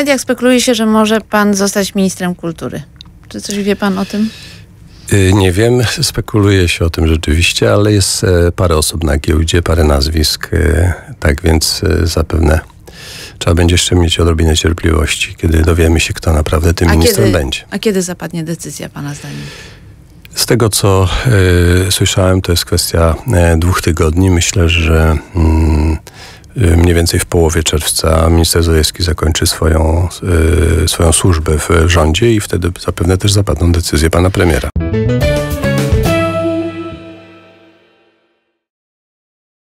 mediach spekuluje się, że może pan zostać ministrem kultury. Czy coś wie pan o tym? Y, Nie wiem, spekuluje się o tym rzeczywiście, ale jest e, parę osób na giełdzie, parę nazwisk, e, tak więc e, zapewne trzeba będzie jeszcze mieć odrobinę cierpliwości, kiedy dowiemy się, kto naprawdę tym ministrem kiedy, będzie. a kiedy zapadnie decyzja pana zdaniem? Z tego, co e, słyszałem, to jest kwestia e, dwóch tygodni. Myślę, że mm, mniej więcej w połowie czerwca minister Zalewski zakończy swoją, e, swoją służbę w rządzie i wtedy zapewne też zapadną decyzje pana premiera.